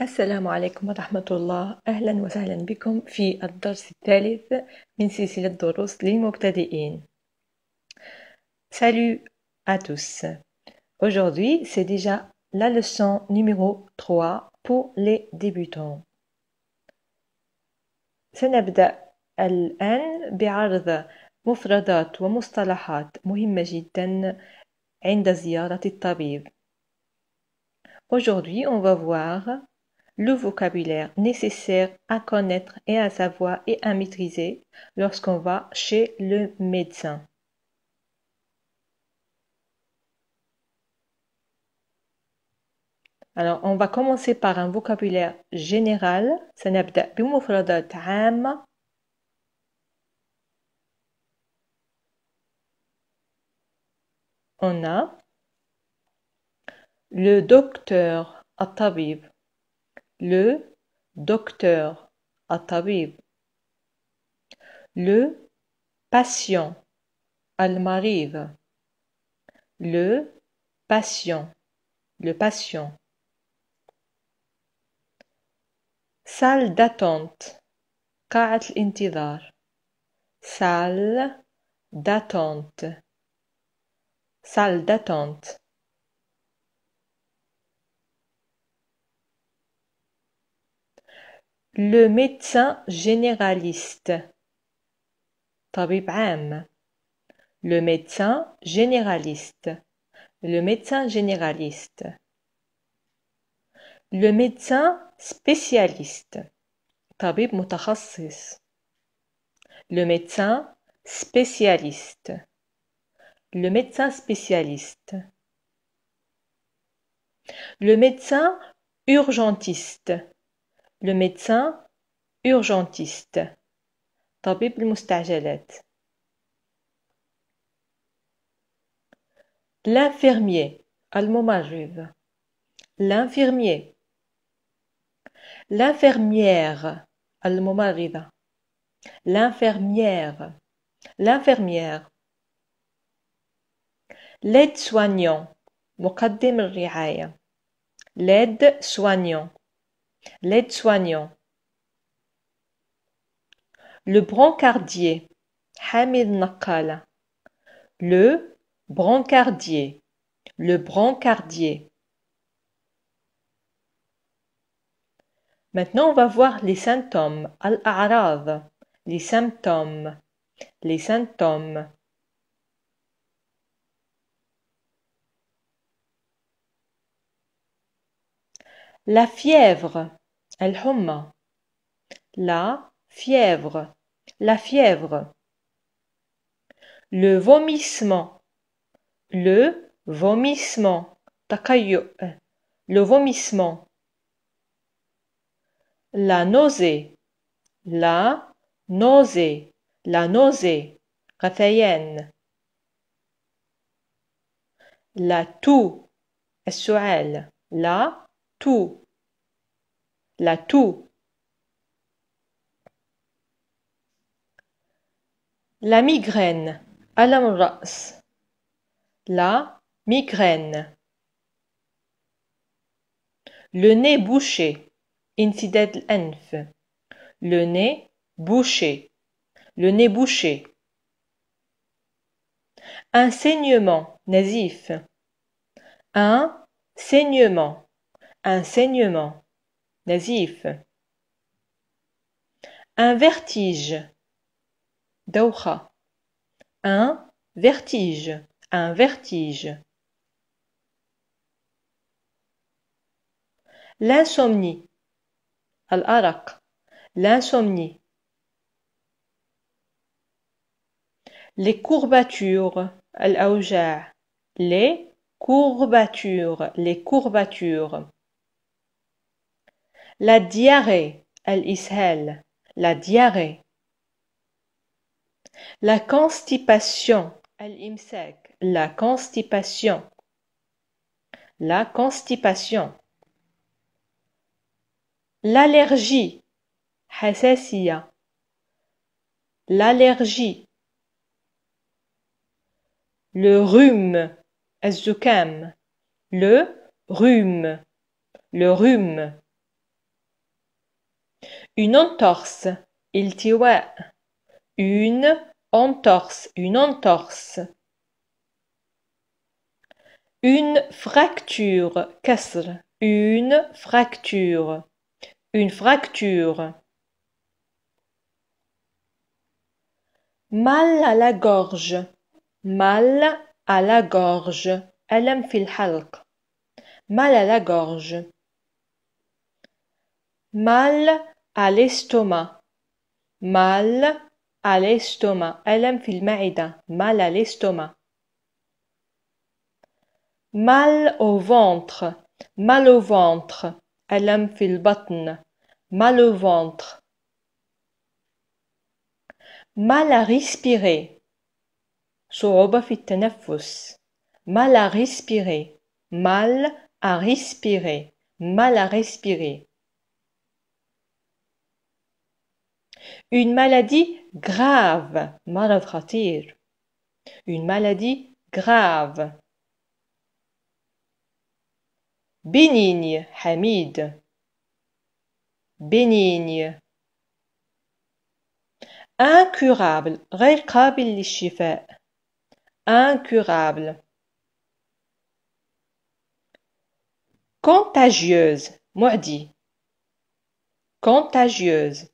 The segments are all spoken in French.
السلام عليكم ورحمة الله. أهلا وسهلا بكم في الدرس الثالث من سلسلة دروس للمبتدئين. Salut à tous. Aujourd'hui c'est déjà la leçon numéro 3 pour les débutants. سنبدأ الآن بعرض مفردات ومصطلحات مهمة جدا عند زيارة الطبيب. Aujourd'hui, on va voir le vocabulaire nécessaire à connaître et à savoir et à maîtriser lorsqu'on va chez le médecin. Alors, on va commencer par un vocabulaire général. On a le docteur, الطبيب le docteur الطبيب le patient المريض le patient le patient salle d'attente قاعة الانتظار salle d'attente salle d'attente Le médecin généraliste. Le médecin généraliste. Le médecin généraliste. Le médecin spécialiste. Le médecin spécialiste. Le médecin spécialiste. Le médecin urgentiste le médecin urgentiste طبيب المستعجلات l'infirmier الممرض l'infirmier l'infirmière الممرضة l'infirmière l'infirmière l'aide-soignant مقدم الرعاية l'aide-soignant L'aide-soignant. Le brancardier. Hamid. Le brancardier. Le brancardier. Maintenant, on va voir les symptômes. Al-a'rad. Les symptômes. Les symptômes. La fièvre, الحمى. La fièvre, la fièvre. Le vomissement, le vomissement. le vomissement. La nausée, la nausée, la nausée. La toux, السعال. La la toux. La migraine, alam La migraine. Le nez bouché, incident l'enf. Le nez bouché. Le nez bouché. Un saignement, nazif. Un saignement. Un saignement. Nazif. Un vertige. Daucha. Un vertige. Un vertige. L'insomnie. Al-araq. L'insomnie. Les courbatures. Al-awja'. Les courbatures. Les courbatures. La diarrhée, al-ishal, la diarrhée. La constipation, al-imsak, la constipation. La constipation. L'allergie. L'allergie. Le rhume, azukam. Le rhume. Le rhume. Une entorse. التواء. Une entorse. Une entorse. Une fracture. كسر. Une fracture. Une fracture. Mal à la gorge. Mal à la gorge. ألم في الحلق. Mal à la gorge. Mal à l'estomac. Mal à l'estomac. ألم في المعدة. Mal à l'estomac. Mal au ventre. Mal au ventre. ألم في البطن. Mal au ventre. Mal à respirer. صعوبة في التنفس. Mal à respirer. Mal à respirer. Mal à respirer. Une maladie grave. مرض خطير. Une maladie grave. Bénigne. حميد. Bénigne. incurable غير قابل للشفاء incurable contagieuse معدي contagieuse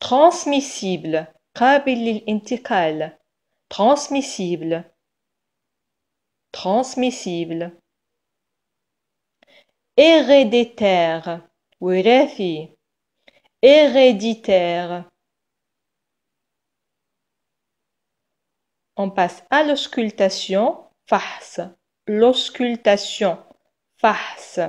transmissible قابل للانتقال transmissible transmissible héréditaire وراثي héréditaire. On passe à l'auscultation, farce. L'auscultation, farce.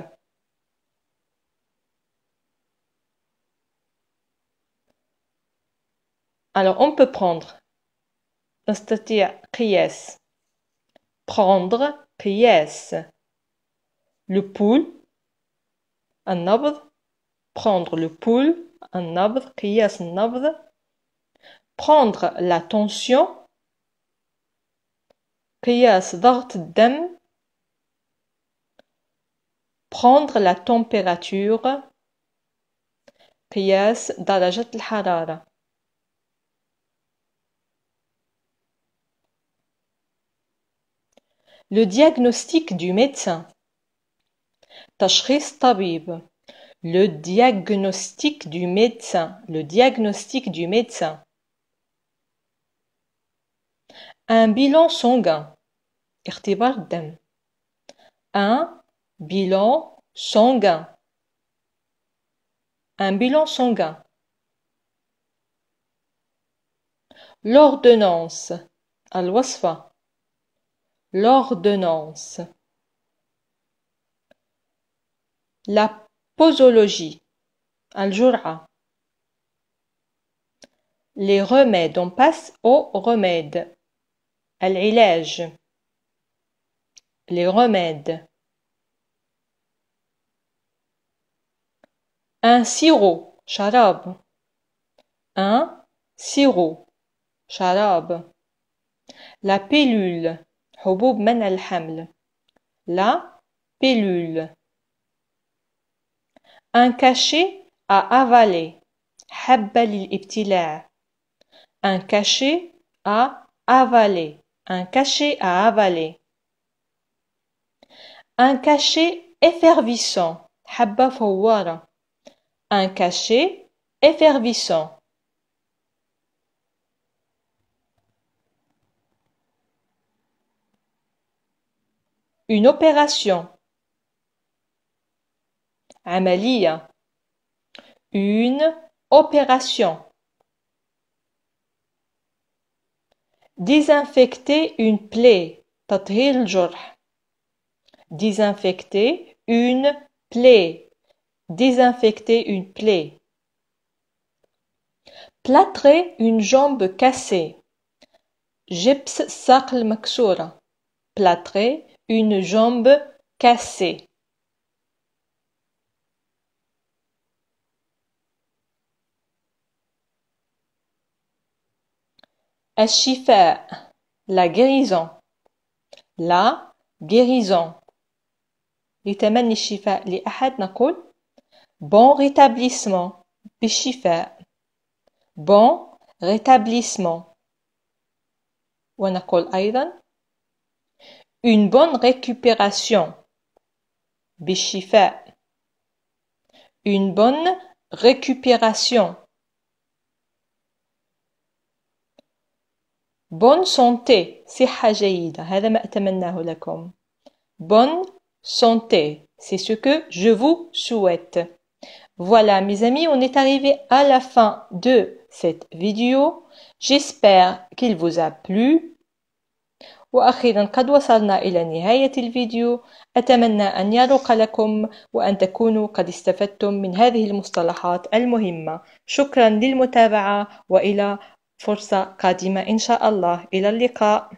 Alors, on peut prendre نستطيع قياس prendre قياس le pouls النبض prendre le pouls النبض قياس النبض prendre la tension قياس ضغط الدم prendre la température قياس درجة الحرارة Le diagnostic du médecin. Le diagnostic du médecin. Le diagnostic du médecin. Un bilan sanguin. Un bilan sanguin. Un bilan sanguin. L'ordonnance. Al-Wasfa. L'ordonnance. La Posologie Al-Jur'a Les remèdes, on passe aux remèdes. Al-Ilaj Les remèdes. Un sirop, sharab. Un sirop, sharab. La pilule, hubub man al-haml. La pilule. Un cachet à avaler. حبة للابتلاع. Un cachet à avaler. Un cachet à avaler. Un cachet effervissant. حبة فوارة. Un cachet effervissant. Une opération. عملية une opération désinfecter une plaie تطهير الجرح désinfecter une plaie désinfecter une plaie plâtrer une jambe cassée جبس الساق المكسورة plâtrer une jambe cassée الشفاء la guérison la guérison لتمني الشفاء لأحد نقول bon rétablissement بالشفاء bon rétablissement ونقول أيضا une bonne récupération بالشفاء une bonne récupération bonne santé صحة جيدة هذا ما أتمناه لكم bonne santé c'est ce que je vous souhaite voilà mes amis on est arrivé à la fin de cette vidéo j'espère qu'il vous a plu وأخيرا قد وصلنا إلى نهاية الفيديو. أتمنى أن يرق لكم وأن تكونوا قد استفدتم من هذه المصطلحات المهمة. شكرا للمتابعة وإلى فرصة قادمة إن شاء الله. إلى اللقاء.